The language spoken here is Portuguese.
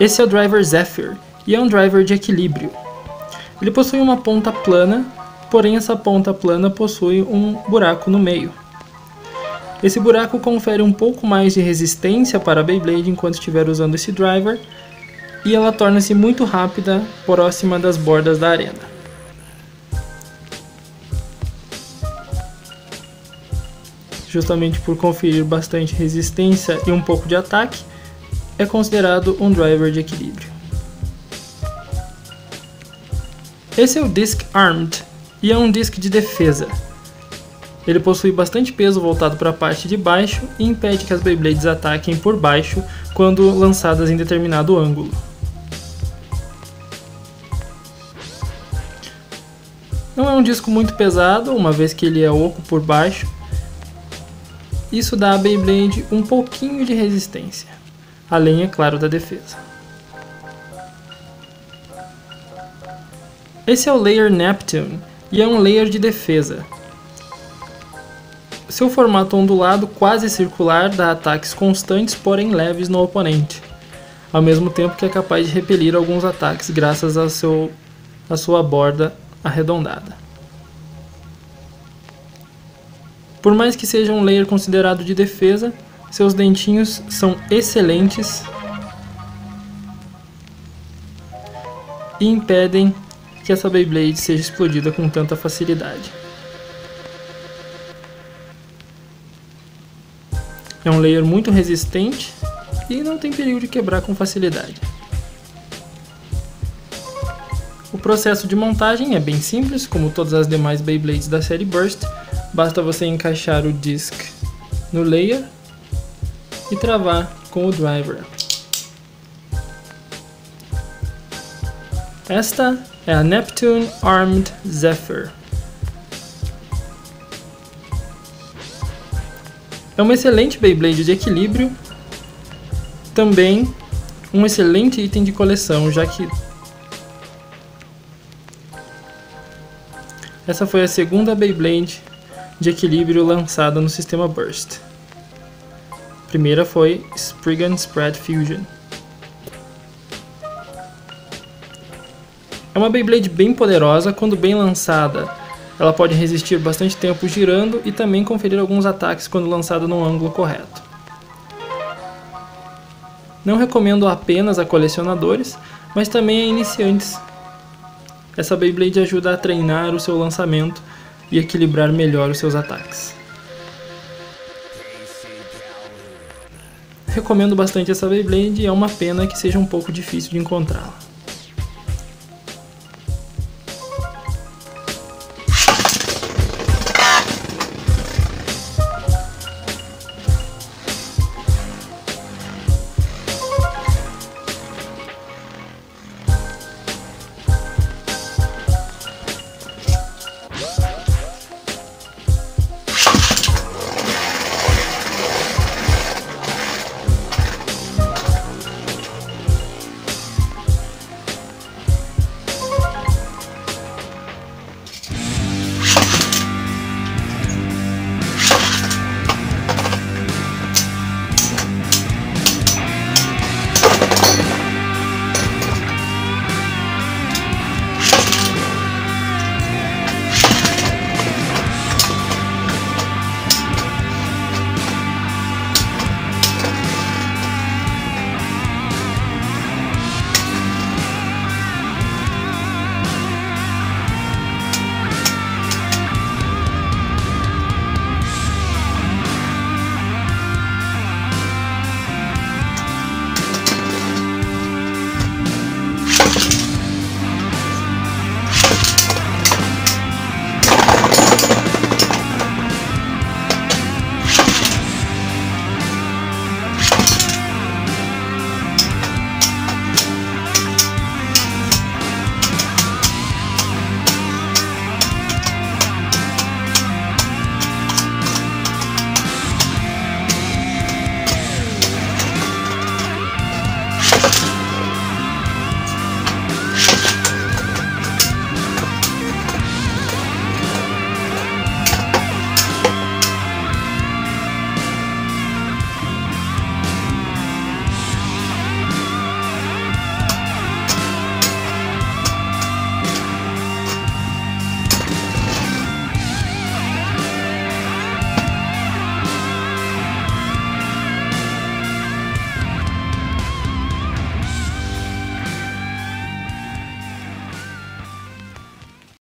Esse é o driver Zephyr e é um driver de equilíbrio. Ele possui uma ponta plana, porém essa ponta plana possui um buraco no meio. Esse buraco confere um pouco mais de resistência para a Beyblade enquanto estiver usando esse driver e ela torna-se muito rápida próxima das bordas da arena. Justamente por conferir bastante resistência e um pouco de ataque, é considerado um driver de equilíbrio. Esse é o Disc Armed e é um disc de defesa. Ele possui bastante peso voltado para a parte de baixo e impede que as Beyblades ataquem por baixo quando lançadas em determinado ângulo. Não é um disco muito pesado, uma vez que ele é oco por baixo. Isso dá à Beyblade um pouquinho de resistência, além, é claro, da defesa. Esse é o Layer Neptune e é um layer de defesa. Seu formato ondulado quase circular dá ataques constantes, porém leves no oponente, ao mesmo tempo que é capaz de repelir alguns ataques graças à seu, à sua borda arredondada. Por mais que seja um layer considerado de defesa, seus dentinhos são excelentes e impedem que essa Beyblade seja explodida com tanta facilidade. É um layer muito resistente e não tem perigo de quebrar com facilidade. O processo de montagem é bem simples, como todas as demais Beyblades da série Burst, basta você encaixar o disc no layer e travar com o driver. Esta é a Neptune Armed Zephyr. É uma excelente Beyblade de equilíbrio, também um excelente item de coleção, já que essa foi a segunda Beyblade de equilíbrio lançada no sistema Burst. Primeira foi Spriggan Spread Fusion. É uma Beyblade bem poderosa, quando bem lançada, ela pode resistir bastante tempo girando e também conferir alguns ataques quando lançada no ângulo correto. Não recomendo apenas a colecionadores, mas também a iniciantes. Essa Beyblade ajuda a treinar o seu lançamento e equilibrar melhor os seus ataques. Recomendo bastante essa Beyblade e é uma pena que seja um pouco difícil de encontrá-la.